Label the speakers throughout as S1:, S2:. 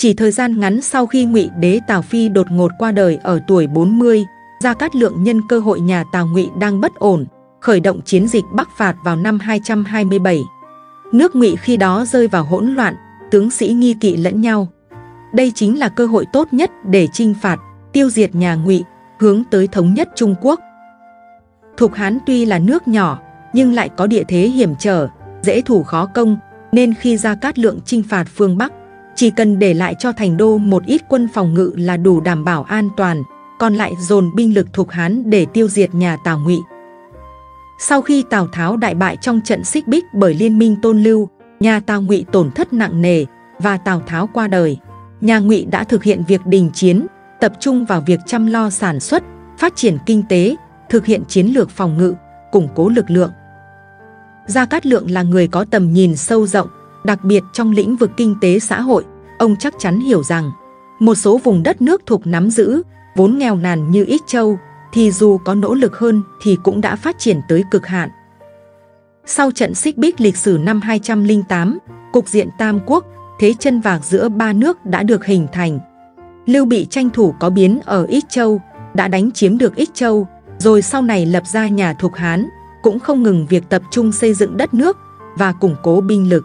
S1: Chỉ thời gian ngắn sau khi ngụy đế Tào Phi đột ngột qua đời ở tuổi 40, Gia Cát Lượng nhân cơ hội nhà Tào Ngụy đang bất ổn, khởi động chiến dịch Bắc phạt vào năm 227. Nước Ngụy khi đó rơi vào hỗn loạn, tướng sĩ nghi kỵ lẫn nhau. Đây chính là cơ hội tốt nhất để chinh phạt, tiêu diệt nhà Ngụy, hướng tới thống nhất Trung Quốc. Thục Hán tuy là nước nhỏ, nhưng lại có địa thế hiểm trở, dễ thủ khó công, nên khi Gia Cát Lượng chinh phạt phương Bắc, chỉ cần để lại cho thành đô một ít quân phòng ngự là đủ đảm bảo an toàn, còn lại dồn binh lực thuộc Hán để tiêu diệt nhà Tào Ngụy. Sau khi Tào Tháo đại bại trong trận xích bích bởi liên minh Tôn Lưu, nhà Tào Ngụy tổn thất nặng nề và Tào Tháo qua đời, nhà Ngụy đã thực hiện việc đình chiến, tập trung vào việc chăm lo sản xuất, phát triển kinh tế, thực hiện chiến lược phòng ngự, củng cố lực lượng. Gia Cát Lượng là người có tầm nhìn sâu rộng, đặc biệt trong lĩnh vực kinh tế xã hội, ông chắc chắn hiểu rằng một số vùng đất nước thuộc nắm giữ, vốn nghèo nàn như ít Châu, thì dù có nỗ lực hơn thì cũng đã phát triển tới cực hạn. Sau trận xích bích lịch sử năm 208, cục diện Tam Quốc, thế chân vạc giữa ba nước đã được hình thành. Lưu Bị tranh thủ có biến ở Ích Châu, đã đánh chiếm được Ích Châu, rồi sau này lập ra nhà thuộc Hán, cũng không ngừng việc tập trung xây dựng đất nước và củng cố binh lực.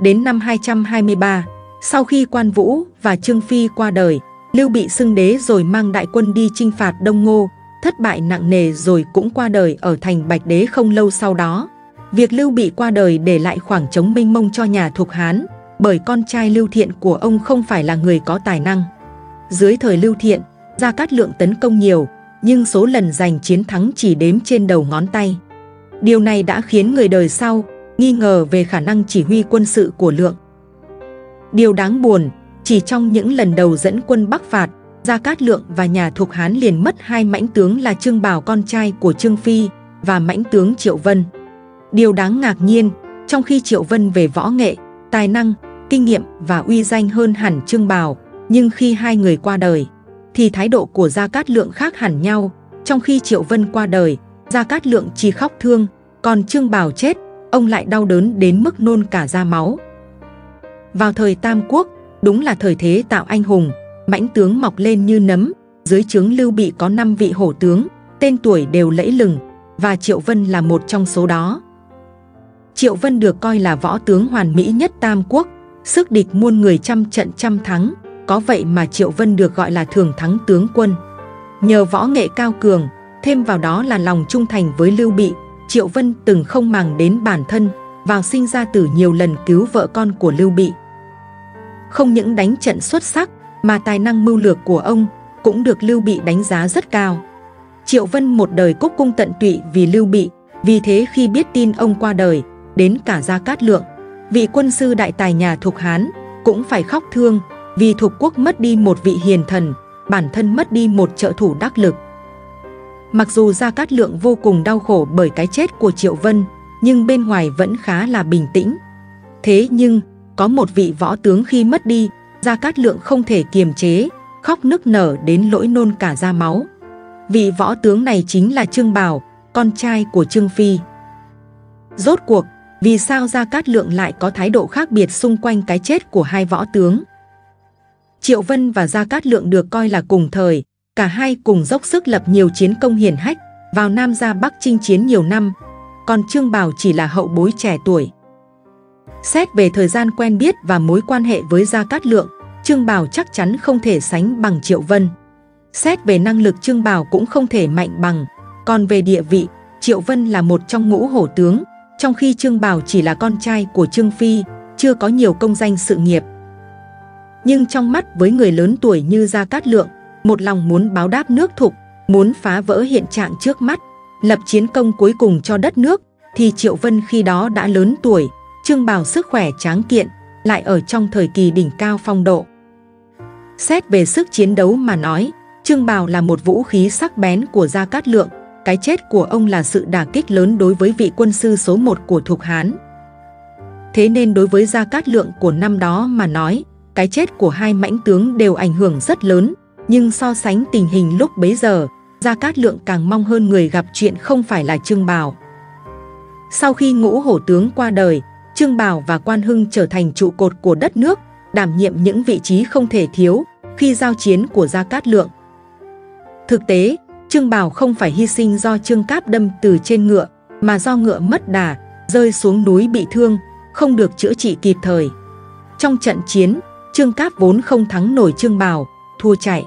S1: Đến năm 223, sau khi Quan Vũ và Trương Phi qua đời, Lưu Bị xưng đế rồi mang đại quân đi chinh phạt Đông Ngô, thất bại nặng nề rồi cũng qua đời ở thành Bạch Đế không lâu sau đó. Việc Lưu Bị qua đời để lại khoảng trống minh mông cho nhà Thục Hán, bởi con trai Lưu Thiện của ông không phải là người có tài năng. Dưới thời Lưu Thiện, Gia Cát Lượng tấn công nhiều, nhưng số lần giành chiến thắng chỉ đếm trên đầu ngón tay. Điều này đã khiến người đời sau nghi ngờ về khả năng chỉ huy quân sự của Lượng. Điều đáng buồn, chỉ trong những lần đầu dẫn quân Bắc phạt, Gia Cát Lượng và nhà thuộc Hán liền mất hai mãnh tướng là Trương Bảo con trai của Trương Phi và mãnh tướng Triệu Vân. Điều đáng ngạc nhiên, trong khi Triệu Vân về võ nghệ, tài năng, kinh nghiệm và uy danh hơn hẳn Trương Bảo, nhưng khi hai người qua đời, thì thái độ của Gia Cát Lượng khác hẳn nhau. Trong khi Triệu Vân qua đời, Gia Cát Lượng chỉ khóc thương, còn Trương Bảo chết, ông lại đau đớn đến mức nôn cả ra máu. Vào thời Tam Quốc, đúng là thời thế tạo anh hùng, mãnh tướng mọc lên như nấm, dưới trướng Lưu Bị có 5 vị hổ tướng, tên tuổi đều lẫy lừng, và Triệu Vân là một trong số đó. Triệu Vân được coi là võ tướng hoàn mỹ nhất Tam Quốc, sức địch muôn người trăm trận trăm thắng, có vậy mà Triệu Vân được gọi là thường thắng tướng quân. Nhờ võ nghệ cao cường, thêm vào đó là lòng trung thành với Lưu Bị, Triệu Vân từng không màng đến bản thân, vào sinh ra tử nhiều lần cứu vợ con của Lưu Bị. Không những đánh trận xuất sắc, mà tài năng mưu lược của ông cũng được Lưu Bị đánh giá rất cao. Triệu Vân một đời cúc cung tận tụy vì Lưu Bị, vì thế khi biết tin ông qua đời, đến cả Gia Cát Lượng, vị quân sư đại tài nhà Thục Hán, cũng phải khóc thương vì Thục Quốc mất đi một vị hiền thần, bản thân mất đi một trợ thủ đắc lực. Mặc dù Gia Cát Lượng vô cùng đau khổ bởi cái chết của Triệu Vân, nhưng bên ngoài vẫn khá là bình tĩnh. Thế nhưng, có một vị võ tướng khi mất đi, Gia Cát Lượng không thể kiềm chế, khóc nức nở đến lỗi nôn cả da máu. Vị võ tướng này chính là Trương Bảo, con trai của Trương Phi. Rốt cuộc, vì sao Gia Cát Lượng lại có thái độ khác biệt xung quanh cái chết của hai võ tướng? Triệu Vân và Gia Cát Lượng được coi là cùng thời, cả hai cùng dốc sức lập nhiều chiến công hiển hách, vào Nam ra Bắc chinh chiến nhiều năm, còn Trương Bảo chỉ là hậu bối trẻ tuổi. Xét về thời gian quen biết và mối quan hệ với Gia Cát Lượng, Trương Bảo chắc chắn không thể sánh bằng Triệu Vân. Xét về năng lực Trương Bảo cũng không thể mạnh bằng, còn về địa vị, Triệu Vân là một trong ngũ hổ tướng, trong khi Trương Bảo chỉ là con trai của Trương Phi, chưa có nhiều công danh sự nghiệp. Nhưng trong mắt với người lớn tuổi như Gia Cát Lượng, một lòng muốn báo đáp nước thục, muốn phá vỡ hiện trạng trước mắt, lập chiến công cuối cùng cho đất nước, thì Triệu Vân khi đó đã lớn tuổi, Trương bào sức khỏe tráng kiện, lại ở trong thời kỳ đỉnh cao phong độ. Xét về sức chiến đấu mà nói, Trương bào là một vũ khí sắc bén của Gia Cát Lượng, cái chết của ông là sự đả kích lớn đối với vị quân sư số 1 của Thục Hán. Thế nên đối với Gia Cát Lượng của năm đó mà nói, cái chết của hai mãnh tướng đều ảnh hưởng rất lớn, nhưng so sánh tình hình lúc bấy giờ, Gia Cát Lượng càng mong hơn người gặp chuyện không phải là Trương Bảo. Sau khi ngũ hổ tướng qua đời, Trương Bảo và Quan Hưng trở thành trụ cột của đất nước, đảm nhiệm những vị trí không thể thiếu khi giao chiến của Gia Cát Lượng. Thực tế, Trương Bảo không phải hy sinh do Trương Cáp đâm từ trên ngựa, mà do ngựa mất đà, rơi xuống núi bị thương, không được chữa trị kịp thời. Trong trận chiến, Trương Cáp vốn không thắng nổi Trương Bảo, thua chạy.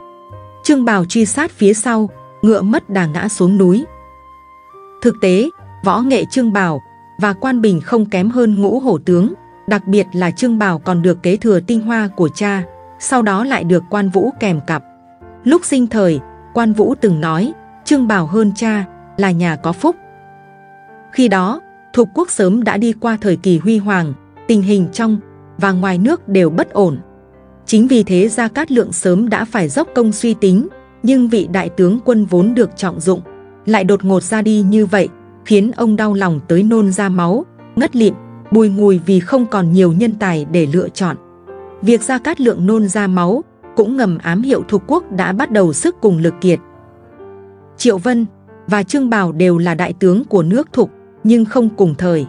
S1: Trương Bảo truy sát phía sau, ngựa mất đà ngã xuống núi. Thực tế, võ nghệ Trương Bảo và Quan Bình không kém hơn ngũ hổ tướng, đặc biệt là Trương Bảo còn được kế thừa tinh hoa của cha, sau đó lại được Quan Vũ kèm cặp. Lúc sinh thời, Quan Vũ từng nói, Trương Bảo hơn cha, là nhà có phúc. Khi đó, Thục quốc sớm đã đi qua thời kỳ huy hoàng, tình hình trong và ngoài nước đều bất ổn. Chính vì thế Gia Cát Lượng sớm đã phải dốc công suy tính, nhưng vị đại tướng quân vốn được trọng dụng, lại đột ngột ra đi như vậy, khiến ông đau lòng tới nôn ra máu, ngất lịm, bùi ngùi vì không còn nhiều nhân tài để lựa chọn. Việc Gia Cát Lượng nôn ra máu cũng ngầm ám hiệu thuộc quốc đã bắt đầu sức cùng lực kiệt. Triệu Vân và Trương Bảo đều là đại tướng của nước Thục, nhưng không cùng thời.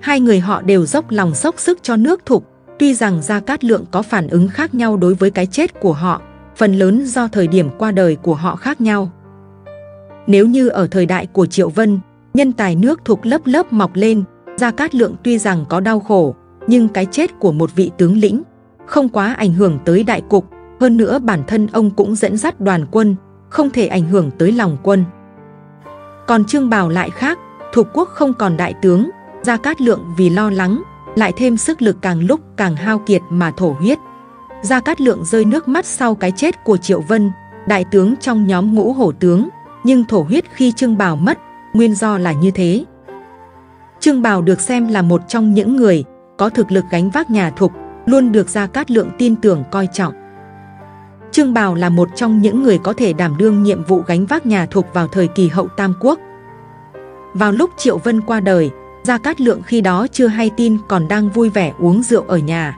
S1: Hai người họ đều dốc lòng dốc sức cho nước Thục, tuy rằng Gia Cát Lượng có phản ứng khác nhau đối với cái chết của họ, phần lớn do thời điểm qua đời của họ khác nhau. Nếu như ở thời đại của Triệu Vân, nhân tài nước thuộc lớp lớp mọc lên, Gia Cát Lượng tuy rằng có đau khổ, nhưng cái chết của một vị tướng lĩnh không quá ảnh hưởng tới đại cục, hơn nữa bản thân ông cũng dẫn dắt đoàn quân, không thể ảnh hưởng tới lòng quân. Còn Trương Bảo lại khác, thuộc quốc không còn đại tướng, Gia Cát Lượng vì lo lắng, lại thêm sức lực càng lúc càng hao kiệt mà thổ huyết. Gia Cát Lượng rơi nước mắt sau cái chết của Triệu Vân, đại tướng trong nhóm ngũ hổ tướng, nhưng thổ huyết khi Trương Bảo mất, nguyên do là như thế. Trương Bảo được xem là một trong những người có thực lực gánh vác nhà thục, luôn được Gia Cát Lượng tin tưởng coi trọng. Trương Bảo là một trong những người có thể đảm đương nhiệm vụ gánh vác nhà thục vào thời kỳ hậu Tam Quốc. Vào lúc Triệu Vân qua đời, Gia Cát Lượng khi đó chưa hay tin còn đang vui vẻ uống rượu ở nhà.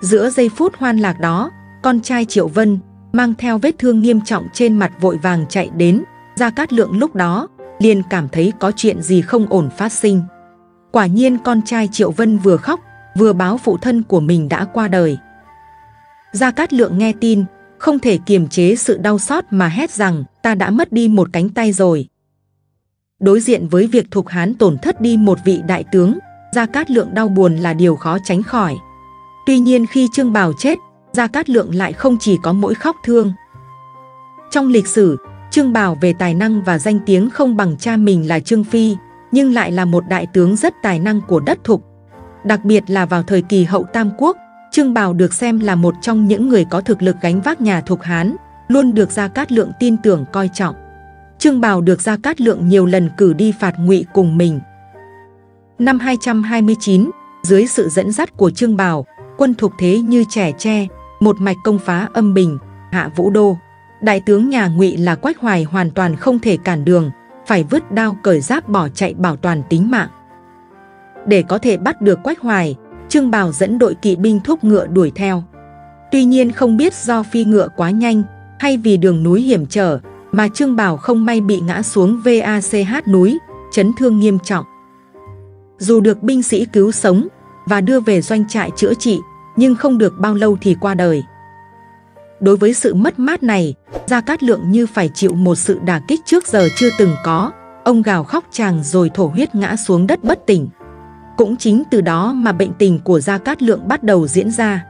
S1: Giữa giây phút hoan lạc đó, con trai Triệu Vân mang theo vết thương nghiêm trọng trên mặt vội vàng chạy đến. Gia Cát Lượng lúc đó liền cảm thấy có chuyện gì không ổn phát sinh. Quả nhiên con trai Triệu Vân vừa khóc, vừa báo phụ thân của mình đã qua đời. Gia Cát Lượng nghe tin, không thể kiềm chế sự đau xót mà hét rằng ta đã mất đi một cánh tay rồi. Đối diện với việc Thục Hán tổn thất đi một vị đại tướng, Gia Cát Lượng đau buồn là điều khó tránh khỏi. Tuy nhiên khi Trương Bào chết, Gia Cát Lượng lại không chỉ có mỗi khóc thương. Trong lịch sử, Trương Bào về tài năng và danh tiếng không bằng cha mình là Trương Phi, nhưng lại là một đại tướng rất tài năng của đất Thục. Đặc biệt là vào thời kỳ hậu Tam Quốc, Trương Bào được xem là một trong những người có thực lực gánh vác nhà Thục Hán, luôn được Gia Cát Lượng tin tưởng coi trọng. Trương Bào được Gia Cát Lượng nhiều lần cử đi phạt ngụy cùng mình. Năm 229, dưới sự dẫn dắt của Trương Bào, quân thục thế như trẻ tre, một mạch công phá âm bình, hạ vũ đô. Đại tướng nhà ngụy là Quách Hoài hoàn toàn không thể cản đường, phải vứt đao cởi giáp bỏ chạy bảo toàn tính mạng. Để có thể bắt được Quách Hoài, Trương Bào dẫn đội kỵ binh thúc ngựa đuổi theo. Tuy nhiên không biết do phi ngựa quá nhanh hay vì đường núi hiểm trở mà Trương Bảo không may bị ngã xuống VACH núi, chấn thương nghiêm trọng. Dù được binh sĩ cứu sống và đưa về doanh trại chữa trị, nhưng không được bao lâu thì qua đời. Đối với sự mất mát này, Gia Cát Lượng như phải chịu một sự đả kích trước giờ chưa từng có. Ông gào khóc chàng rồi thổ huyết ngã xuống đất bất tỉnh. Cũng chính từ đó mà bệnh tình của Gia Cát Lượng bắt đầu diễn ra.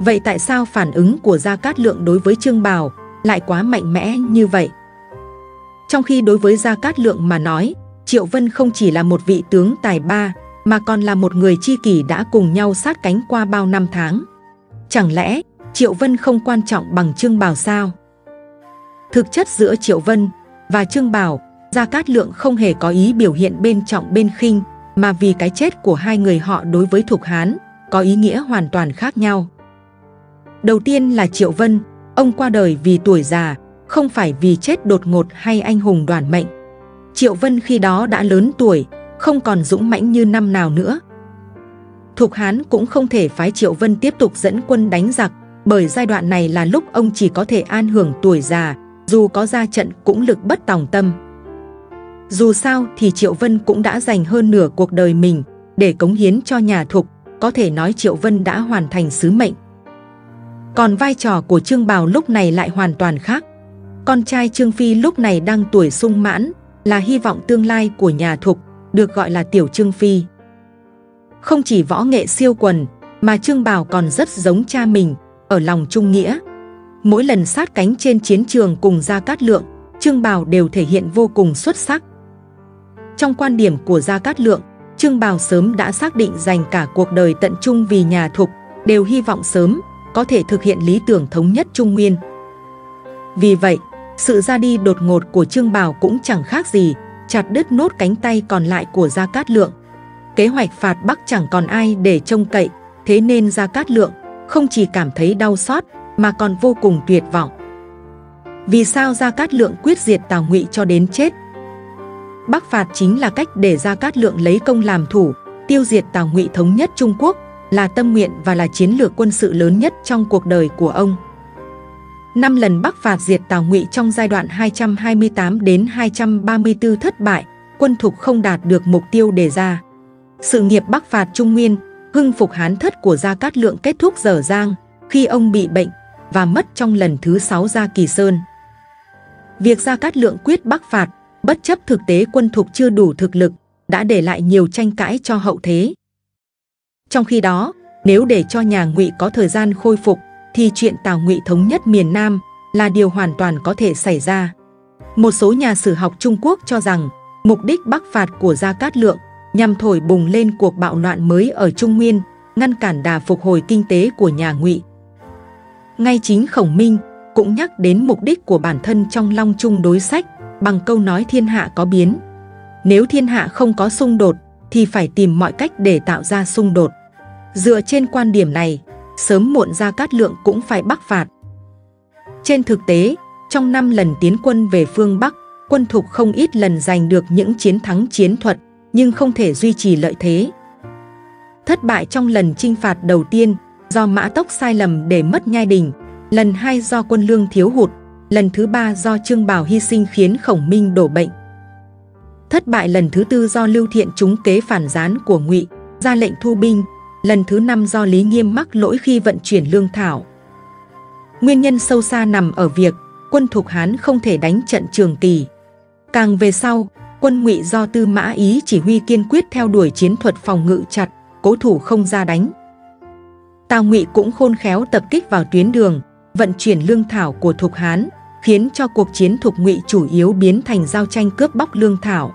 S1: Vậy tại sao phản ứng của Gia Cát Lượng đối với Trương Bào lại quá mạnh mẽ như vậy. Trong khi đối với Gia Cát Lượng mà nói, Triệu Vân không chỉ là một vị tướng tài ba, mà còn là một người chi kỷ đã cùng nhau sát cánh qua bao năm tháng. Chẳng lẽ Triệu Vân không quan trọng bằng Trương Bảo sao? Thực chất giữa Triệu Vân và Trương Bảo, Gia Cát Lượng không hề có ý biểu hiện bên trọng bên khinh, mà vì cái chết của hai người họ đối với Thục Hán có ý nghĩa hoàn toàn khác nhau. Đầu tiên là Triệu Vân, Ông qua đời vì tuổi già, không phải vì chết đột ngột hay anh hùng đoàn mệnh. Triệu Vân khi đó đã lớn tuổi, không còn dũng mãnh như năm nào nữa. Thục Hán cũng không thể phái Triệu Vân tiếp tục dẫn quân đánh giặc, bởi giai đoạn này là lúc ông chỉ có thể an hưởng tuổi già, dù có ra trận cũng lực bất tòng tâm. Dù sao thì Triệu Vân cũng đã dành hơn nửa cuộc đời mình để cống hiến cho nhà Thục, có thể nói Triệu Vân đã hoàn thành sứ mệnh. Còn vai trò của Trương Bào lúc này lại hoàn toàn khác. Con trai Trương Phi lúc này đang tuổi sung mãn, là hy vọng tương lai của nhà Thục, được gọi là Tiểu Trương Phi. Không chỉ võ nghệ siêu quần, mà Trương Bào còn rất giống cha mình, ở lòng trung nghĩa. Mỗi lần sát cánh trên chiến trường cùng Gia Cát Lượng, Trương Bào đều thể hiện vô cùng xuất sắc. Trong quan điểm của Gia Cát Lượng, Trương Bào sớm đã xác định dành cả cuộc đời tận trung vì nhà thục, đều hy vọng sớm có thể thực hiện lý tưởng thống nhất Trung Nguyên. Vì vậy, sự ra đi đột ngột của Trương Bào cũng chẳng khác gì chặt đứt nốt cánh tay còn lại của Gia Cát Lượng. Kế hoạch phạt Bắc chẳng còn ai để trông cậy, thế nên Gia Cát Lượng không chỉ cảm thấy đau xót mà còn vô cùng tuyệt vọng. Vì sao Gia Cát Lượng quyết diệt Tào Ngụy cho đến chết? Bắc phạt chính là cách để Gia Cát Lượng lấy công làm thủ, tiêu diệt Tào Ngụy thống nhất Trung Quốc, là tâm nguyện và là chiến lược quân sự lớn nhất trong cuộc đời của ông. Năm lần Bắc phạt diệt Tào Ngụy trong giai đoạn 228 đến 234 thất bại, quân thục không đạt được mục tiêu đề ra. Sự nghiệp Bắc phạt Trung Nguyên, hưng phục Hán thất của Gia Cát Lượng kết thúc dở dang khi ông bị bệnh và mất trong lần thứ 6 ra Kỳ Sơn. Việc Gia Cát Lượng quyết Bắc phạt, bất chấp thực tế quân thục chưa đủ thực lực, đã để lại nhiều tranh cãi cho hậu thế. Trong khi đó, nếu để cho nhà Ngụy có thời gian khôi phục, thì chuyện Tào Ngụy thống nhất miền Nam là điều hoàn toàn có thể xảy ra. Một số nhà sử học Trung Quốc cho rằng mục đích bắc phạt của Gia Cát Lượng nhằm thổi bùng lên cuộc bạo loạn mới ở Trung Nguyên, ngăn cản đà phục hồi kinh tế của nhà Ngụy. Ngay chính Khổng Minh cũng nhắc đến mục đích của bản thân trong Long Trung đối sách bằng câu nói thiên hạ có biến. Nếu thiên hạ không có xung đột thì phải tìm mọi cách để tạo ra xung đột. Dựa trên quan điểm này, sớm muộn Gia Cát Lượng cũng phải bắc phạt. Trên thực tế, trong 5 lần tiến quân về phương Bắc, quân thục không ít lần giành được những chiến thắng chiến thuật, nhưng không thể duy trì lợi thế. Thất bại trong lần chinh phạt đầu tiên do mã tốc sai lầm để mất nhai đình, lần hai do quân lương thiếu hụt, lần thứ ba do Trương Bảo hy sinh khiến Khổng Minh đổ bệnh. Thất bại lần thứ tư do Lưu Thiện trúng kế phản gián của Ngụy, ra lệnh thu binh, lần thứ năm do Lý Nghiêm mắc lỗi khi vận chuyển lương thảo. Nguyên nhân sâu xa nằm ở việc quân Thục Hán không thể đánh trận Trường Kỳ. Càng về sau, quân Ngụy do Tư Mã Ý chỉ huy kiên quyết theo đuổi chiến thuật phòng ngự chặt, cố thủ không ra đánh. Tào Ngụy cũng khôn khéo tập kích vào tuyến đường, vận chuyển lương thảo của Thục Hán, khiến cho cuộc chiến Thục Ngụy chủ yếu biến thành giao tranh cướp bóc lương thảo.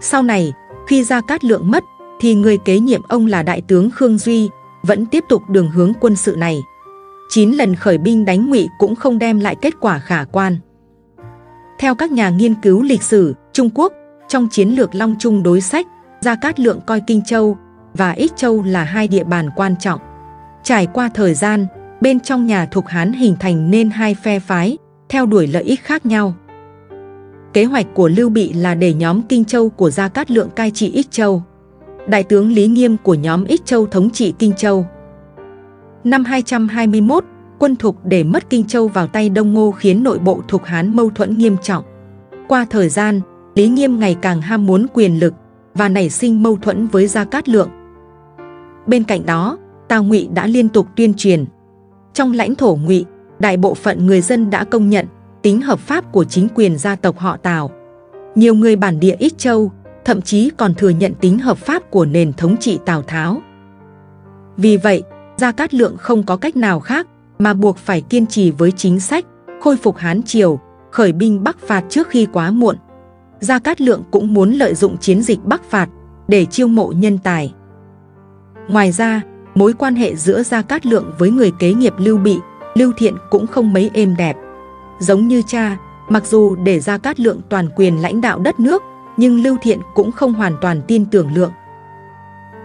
S1: Sau này, khi Gia Cát Lượng mất, thì người kế nhiệm ông là Đại tướng Khương Duy, vẫn tiếp tục đường hướng quân sự này. 9 lần khởi binh đánh Ngụy cũng không đem lại kết quả khả quan. Theo các nhà nghiên cứu lịch sử, Trung Quốc, trong chiến lược Long Trung đối sách, Gia Cát Lượng coi Kinh Châu và Ích Châu là hai địa bàn quan trọng. Trải qua thời gian, bên trong nhà Thục Hán hình thành nên hai phe phái, theo đuổi lợi ích khác nhau. Kế hoạch của Lưu Bị là để nhóm Kinh Châu của Gia Cát Lượng cai trị Ích Châu. Đại tướng Lý Nghiêm của nhóm Ích Châu thống trị Kinh Châu. Năm 221, quân Thục để mất Kinh Châu vào tay Đông Ngô khiến nội bộ Thục Hán mâu thuẫn nghiêm trọng. Qua thời gian, Lý Nghiêm ngày càng ham muốn quyền lực và nảy sinh mâu thuẫn với Gia Cát Lượng. Bên cạnh đó, Tào Ngụy đã liên tục tuyên truyền. Trong lãnh thổ Ngụy, đại bộ phận người dân đã công nhận tính hợp pháp của chính quyền gia tộc họ Tào. Nhiều người bản địa Ích Châu thậm chí còn thừa nhận tính hợp pháp của nền thống trị Tào Tháo. Vì vậy, Gia Cát Lượng không có cách nào khác mà buộc phải kiên trì với chính sách khôi phục Hán Triều, khởi binh Bắc phạt trước khi quá muộn. Gia Cát Lượng cũng muốn lợi dụng chiến dịch Bắc phạt để chiêu mộ nhân tài. Ngoài ra, mối quan hệ giữa Gia Cát Lượng với người kế nghiệp Lưu Bị, Lưu Thiện cũng không mấy êm đẹp. Giống như cha, mặc dù để Gia Cát Lượng toàn quyền lãnh đạo đất nước, nhưng Lưu Thiện cũng không hoàn toàn tin tưởng Lượng.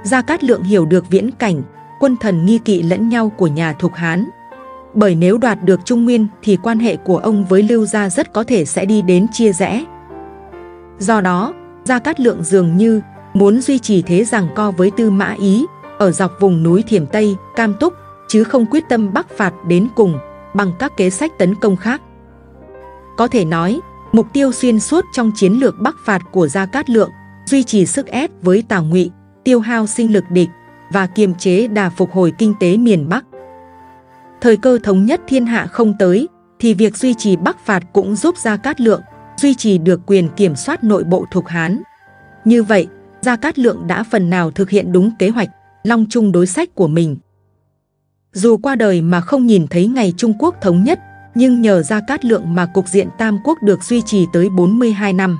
S1: Gia Cát Lượng hiểu được viễn cảnh, quân thần nghi kỵ lẫn nhau của nhà Thục Hán. Bởi nếu đoạt được Trung Nguyên thì quan hệ của ông với Lưu Gia rất có thể sẽ đi đến chia rẽ. Do đó, Gia Cát Lượng dường như muốn duy trì thế rằng co với Tư Mã Ý ở dọc vùng núi Thiểm Tây, Cam Túc, chứ không quyết tâm bắc phạt đến cùng bằng các kế sách tấn công khác. Có thể nói, mục tiêu xuyên suốt trong chiến lược bắc phạt của Gia Cát Lượng duy trì sức ép với Tào Ngụy, tiêu hao sinh lực địch và kiềm chế đà phục hồi kinh tế miền Bắc. Thời cơ thống nhất thiên hạ không tới, thì việc duy trì Bắc phạt cũng giúp Gia Cát Lượng duy trì được quyền kiểm soát nội bộ thuộc Hán. Như vậy, Gia Cát Lượng đã phần nào thực hiện đúng kế hoạch Long Trung đối sách của mình. Dù qua đời mà không nhìn thấy ngày Trung Quốc thống nhất, nhưng nhờ Gia Cát Lượng mà cục diện Tam Quốc được duy trì tới 42 năm.